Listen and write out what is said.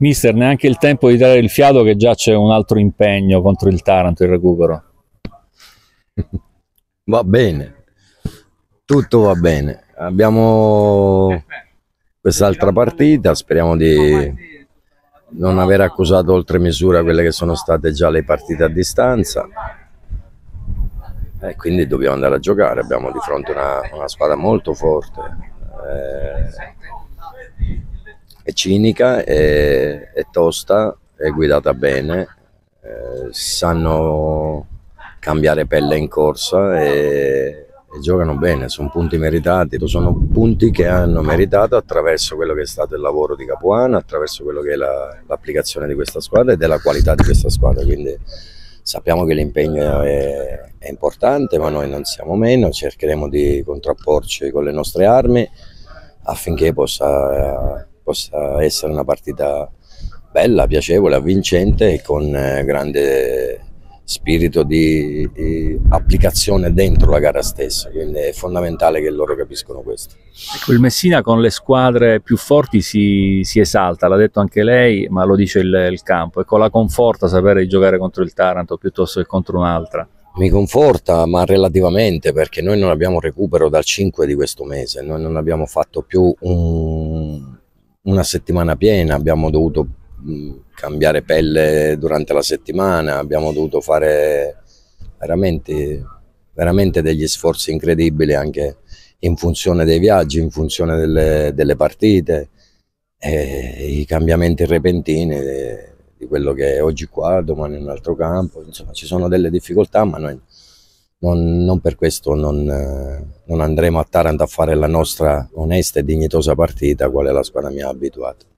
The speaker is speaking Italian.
Mister, neanche il tempo di dare il fiato che già c'è un altro impegno contro il Taranto, il recupero. Va bene, tutto va bene. Abbiamo quest'altra partita, speriamo di non aver accusato oltre misura quelle che sono state già le partite a distanza. E quindi dobbiamo andare a giocare, abbiamo di fronte una, una squadra molto forte. Eh, è cinica, è, è tosta, è guidata bene, eh, sanno cambiare pelle in corsa e, e, giocano bene, sono punti meritati, sono punti che hanno meritato attraverso quello che è stato il lavoro di Capuano, attraverso quello che è l'applicazione la, di questa squadra e della qualità di questa squadra. Quindi sappiamo che l'impegno è, è importante, ma noi non siamo meno, cercheremo di contrapporci con le nostre armi affinché possa possa essere una partita bella, piacevole, avvincente e con eh, grande spirito di, di, applicazione dentro la gara stessa, quindi è fondamentale che loro capiscono questo. Ecco, il Messina con le squadre più forti si, si esalta, l'ha detto anche lei, ma lo dice il, il campo, e con la conforta sapere di giocare contro il Taranto piuttosto che contro un'altra. Mi conforta, ma relativamente, perché noi non abbiamo recupero dal 5 di questo mese, noi non abbiamo fatto più un, una settimana piena, abbiamo dovuto cambiare pelle durante la settimana, abbiamo dovuto fare veramente, veramente degli sforzi incredibili anche in funzione dei viaggi, in funzione delle, delle partite, i cambiamenti repentini di quello che è oggi qua, domani in un altro campo, insomma ci sono delle difficoltà ma noi non, non per questo non, non, andremo a Taranto a fare la nostra onesta e dignitosa partita, quale la squadra mi ha abituato.